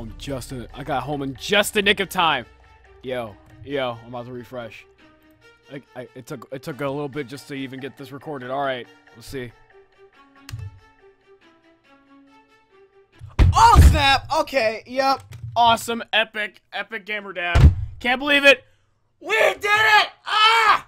home just in I got home in just the nick of time. Yo, yo, I'm about to refresh. I, I, it took it took a little bit just to even get this recorded. All right, let's see. Oh snap! Okay, yep, awesome, epic, epic gamer dab. Can't believe it. We did it! Ah!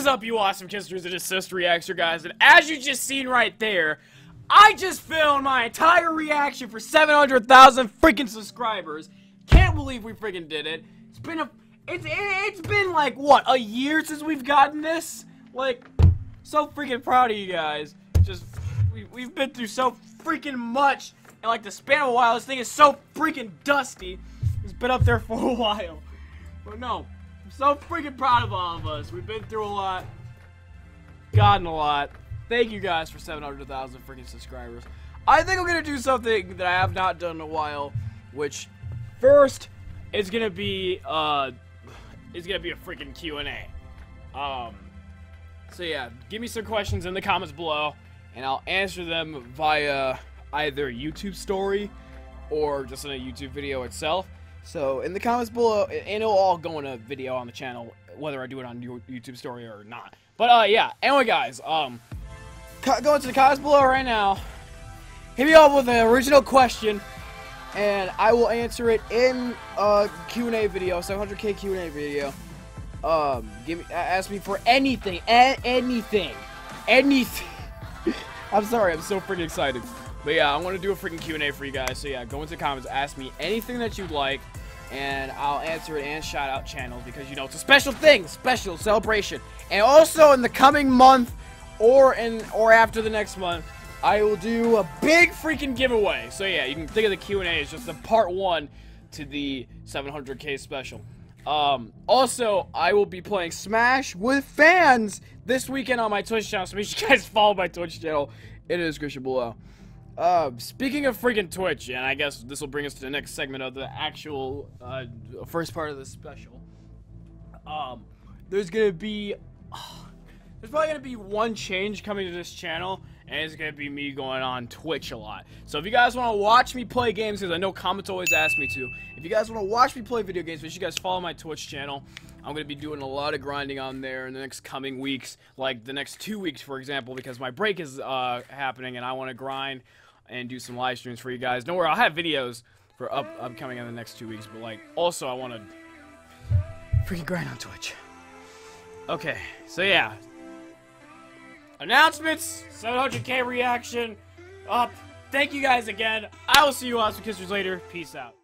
Is up, you awesome kissers and assist reactor guys? And as you just seen right there, I just filmed my entire reaction for 700,000 freaking subscribers. Can't believe we freaking did it. It's been a, it's it, it's been like what a year since we've gotten this. Like, so freaking proud of you guys. Just we we've been through so freaking much in like the span of a while. This thing is so freaking dusty. It's been up there for a while. But no, I'm so freaking proud of all of us. We've been through a lot, gotten a lot. Thank you guys for 700,000 freaking subscribers. I think I'm gonna do something that I have not done in a while, which first is gonna be uh, is gonna be a freaking Q and A. Um, so yeah, give me some questions in the comments below, and I'll answer them via either YouTube story or just in a YouTube video itself. So in the comments below, and it'll all go in a video on the channel, whether I do it on your YouTube story or not. But uh, yeah. Anyway, guys, um, go into the comments below right now. Hit me up with an original question, and I will answer it in a Q&A video, 700k Q&A video. Um, give me, ask me for anything, anything, anything. I'm sorry, I'm so freaking excited. But yeah, I want to do a freaking Q&A for you guys. So yeah, go into the comments, ask me anything that you'd like, and I'll answer it and shout out channels because you know it's a special thing, special celebration. And also in the coming month, or in or after the next month, I will do a big freaking giveaway. So yeah, you can think of the Q&A as just the part one to the 700k special. Um, also, I will be playing Smash with fans this weekend on my Twitch channel, so make sure you guys follow my Twitch channel in the description below. Uh, speaking of freaking Twitch, and I guess this will bring us to the next segment of the actual uh, first part of the special. Um, there's gonna be there's probably gonna be one change coming to this channel, and it's gonna be me going on Twitch a lot. So if you guys want to watch me play games, because I know comments always ask me to, if you guys want to watch me play video games, make sure you guys follow my Twitch channel. I'm gonna be doing a lot of grinding on there in the next coming weeks, like the next two weeks, for example, because my break is uh, happening, and I want to grind and do some live streams for you guys. Don't worry, I'll have videos for up upcoming in the next two weeks, but like also I want to freaking grind on Twitch. Okay, so yeah, announcements, 700k reaction, up. Thank you guys again. I will see you awesome kissers later. Peace out.